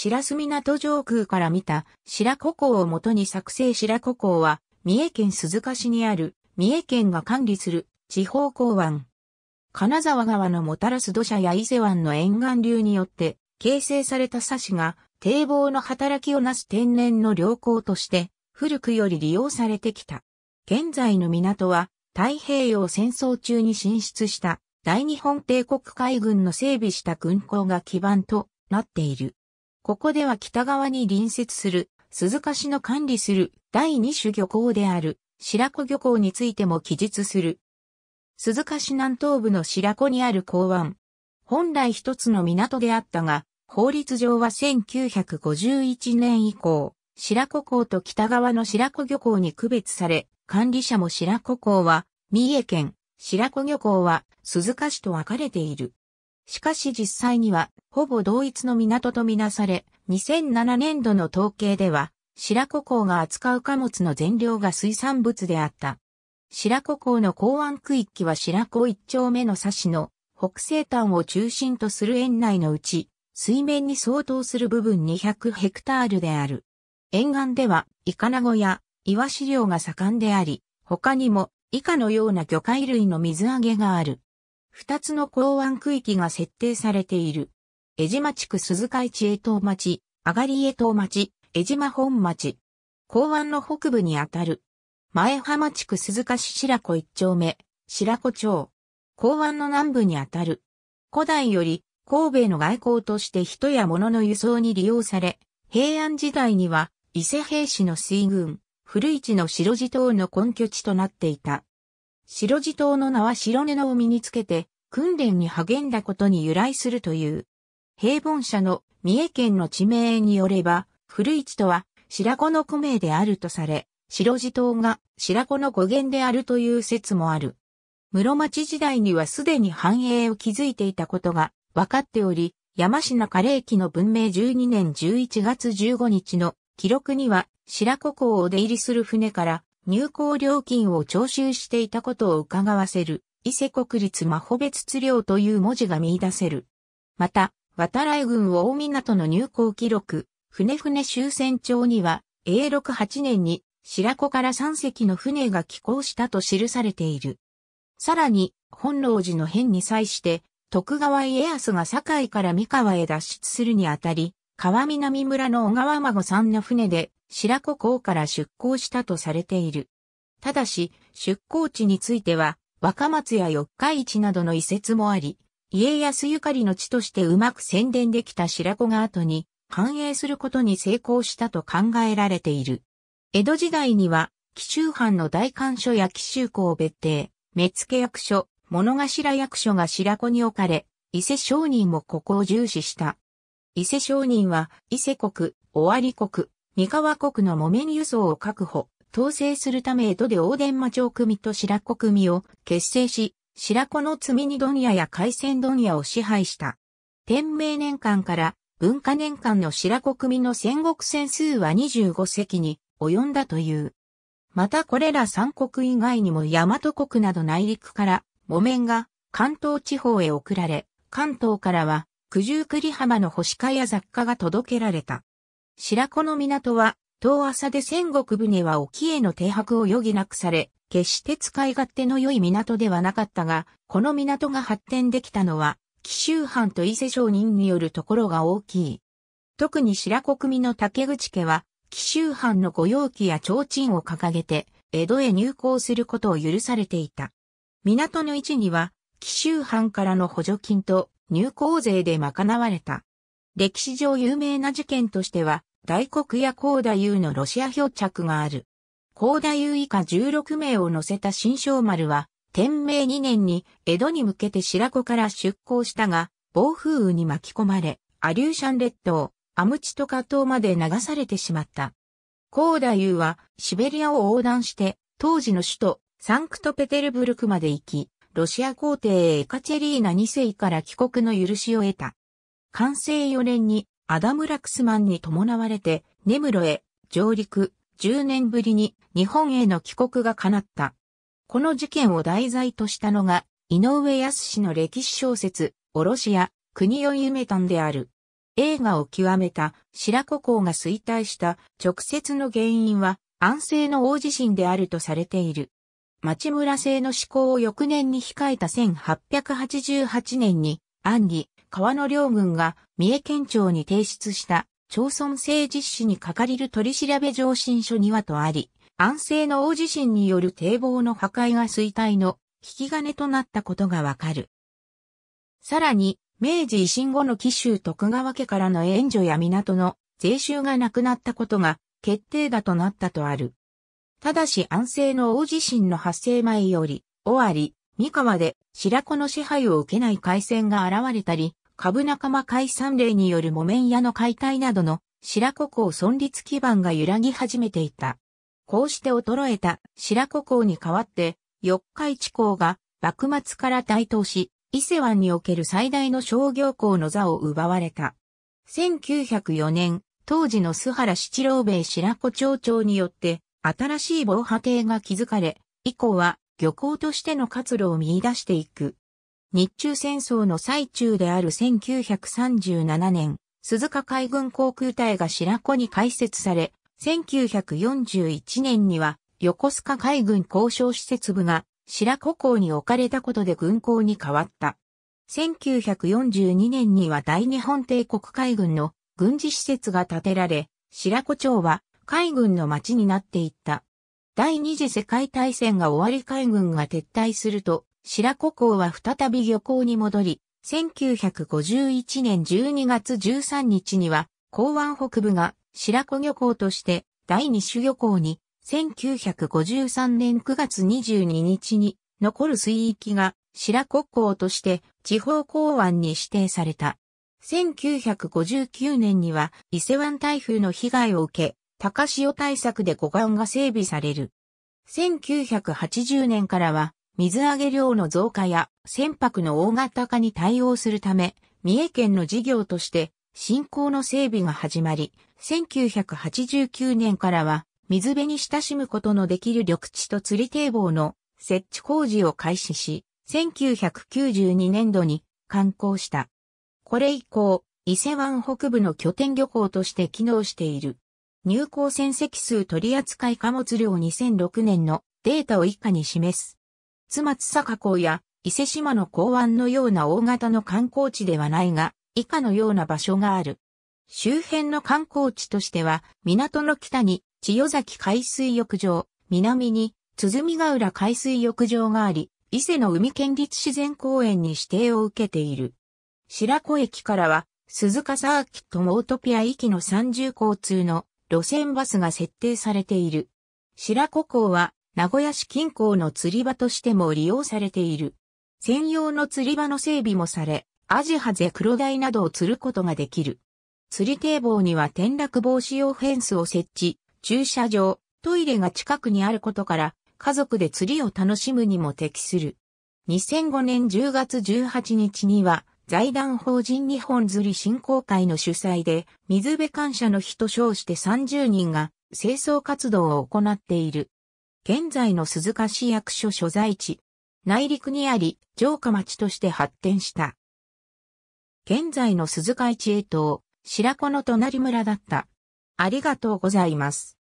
白洲港上空から見た白子港をもとに作成白子港は、三重県鈴鹿市にある、三重県が管理する地方港湾。金沢川のもたらす土砂や伊勢湾の沿岸流によって形成された砂市が堤防の働きをなす天然の良港として古くより利用されてきた。現在の港は太平洋戦争中に進出した大日本帝国海軍の整備した軍港が基盤となっている。ここでは北側に隣接する鈴鹿市の管理する第二種漁港である白子漁港についても記述する。鈴鹿市南東部の白子にある港湾。本来一つの港であったが、法律上は1951年以降、白子港と北側の白子漁港に区別され、管理者も白子港は、三重県、白子漁港は鈴鹿市と分かれている。しかし実際には、ほぼ同一の港とみなされ、2007年度の統計では、白子港が扱う貨物の全量が水産物であった。白子港の港湾区域は白子一丁目の差しの北西端を中心とする園内のうち、水面に相当する部分200ヘクタールである。沿岸では、イカナゴやイワシ漁が盛んであり、他にも以下のような魚介類の水揚げがある。二つの港湾区域が設定されている。江島地区鈴鹿市江東町、上がり江東町、江島本町。港湾の北部にあたる。前浜地区鈴鹿市白子一丁目、白子町。港湾の南部にあたる。古代より神戸の外交として人や物の輸送に利用され、平安時代には伊勢平氏の水軍、古市の白地島の根拠地となっていた。白地島の名は白布を身につけて訓練に励んだことに由来するという。平凡者の三重県の地名によれば、古市とは白子の古名であるとされ、白地島が白子の語源であるという説もある。室町時代にはすでに繁栄を築いていたことが分かっており、山科カレー記の文明12年11月15日の記録には白子港を出入りする船から入港料金を徴収していたことを伺わせる伊勢国立魔法別津領という文字が見出せる。また、渡来郡大港の入港記録、船船終戦帳には、永禄8年に白子から3隻の船が寄港したと記されている。さらに、本能寺の変に際して、徳川家康が堺から三河へ脱出するにあたり、川南村の小川孫さんの船で白子港から出港したとされている。ただし、出港地については、若松や四日市などの遺説もあり、家康ゆかりの地としてうまく宣伝できた白子が後に繁栄することに成功したと考えられている。江戸時代には、紀州藩の大官所や紀州公別邸、目付役所、物頭役所が白子に置かれ、伊勢商人もここを重視した。伊勢商人は、伊勢国、尾張国、三河国の木綿輸送を確保、統制する。ため江戸で大伝馬町組と白子組を結成し、白子の積み荷問屋や海鮮問屋を支配した。天明年間から文化年間の白子組の戦国戦数は25隻に及んだという。またこれら三国以外にも大和国など内陸から木綿が関東地方へ送られ、関東からは九十九里浜の星化や雑貨が届けられた。白子の港は、遠浅で戦国船は沖への停泊を余儀なくされ、決して使い勝手の良い港ではなかったが、この港が発展できたのは、紀州藩と伊勢商人によるところが大きい。特に白子組の竹口家は、紀州藩の御用機や提灯を掲げて、江戸へ入港することを許されていた。港の位置には、紀州藩からの補助金と入港税で賄われた。歴史上有名な事件としては、大黒や高田優のロシア漂着がある。高田優以下16名を乗せた新章丸は、天明2年に江戸に向けて白子から出港したが、暴風雨に巻き込まれ、アリューシャン列島、アムチトカ島まで流されてしまった。コーダユーはシベリアを横断して当時の首都サンクトペテルブルクまで行き、ロシア皇帝エカチェリーナ2世から帰国の許しを得た。完成4年にアダム・ラクスマンに伴われて根室へ上陸10年ぶりに日本への帰国が叶った。この事件を題材としたのが井上康の歴史小説、おろしや国を夢たんである。映画を極めた白子港が衰退した直接の原因は安政の大地震であるとされている。町村制の施行を翌年に控えた1888年に、安里、川野両軍が三重県庁に提出した町村政実施にかかりる取調べ上申書にはとあり、安政の大地震による堤防の破壊が衰退の引き金となったことがわかる。さらに、明治維新後の紀州徳川家からの援助や港の税収がなくなったことが決定打となったとある。ただし安政の大地震の発生前より、尾張、三河で白子の支配を受けない海戦が現れたり、株仲間解散令による木綿屋の解体などの白子港存立基盤が揺らぎ始めていた。こうして衰えた白子港に代わって、四日市港が幕末から台頭し、伊勢湾における最大の商業港の座を奪われた。1904年、当時の須原七郎兵衛白子町長によって新しい防波堤が築かれ、以降は漁港としての活路を見出していく。日中戦争の最中である1937年、鈴鹿海軍航空隊が白子に開設され、1941年には横須賀海軍交渉施設部が白子港に置かれたことで軍港に変わった。1942年には大日本帝国海軍の軍事施設が建てられ、白子町は海軍の町になっていった。第二次世界大戦が終わり海軍が撤退すると、白子港は再び漁港に戻り、1951年12月13日には、港湾北部が白子漁港として第二種漁港に、1953年9月22日に残る水域が白子港として地方港湾に指定された。1959年には伊勢湾台風の被害を受け、高潮対策で護岸が整備される。1980年からは水揚げ量の増加や船舶の大型化に対応するため、三重県の事業として新港の整備が始まり、1989年からは水辺に親しむことのできる緑地と釣り堤防の設置工事を開始し、1992年度に観光した。これ以降、伊勢湾北部の拠点漁港として機能している。入港船籍数取扱貨物量2006年のデータを以下に示す。津松坂港や伊勢島の港湾のような大型の観光地ではないが、以下のような場所がある。周辺の観光地としては、港の北に千代崎海水浴場、南に鼓ヶ浦海水浴場があり、伊勢の海県立自然公園に指定を受けている。白子駅からは、鈴鹿サーキットモートピア行きの三重交通の路線バスが設定されている。白子港は名古屋市近郊の釣り場としても利用されている。専用の釣り場の整備もされ、アジハゼ黒鯛などを釣ることができる。釣り堤防には転落防止用フェンスを設置、駐車場、トイレが近くにあることから、家族で釣りを楽しむにも適する。2005年10月18日には、財団法人日本釣り振興会の主催で、水辺感謝の日と称して30人が清掃活動を行っている。現在の鈴鹿市役所所在地、内陸にあり、城下町として発展した。現在の鈴鹿市へ島、白子の隣村だった。ありがとうございます。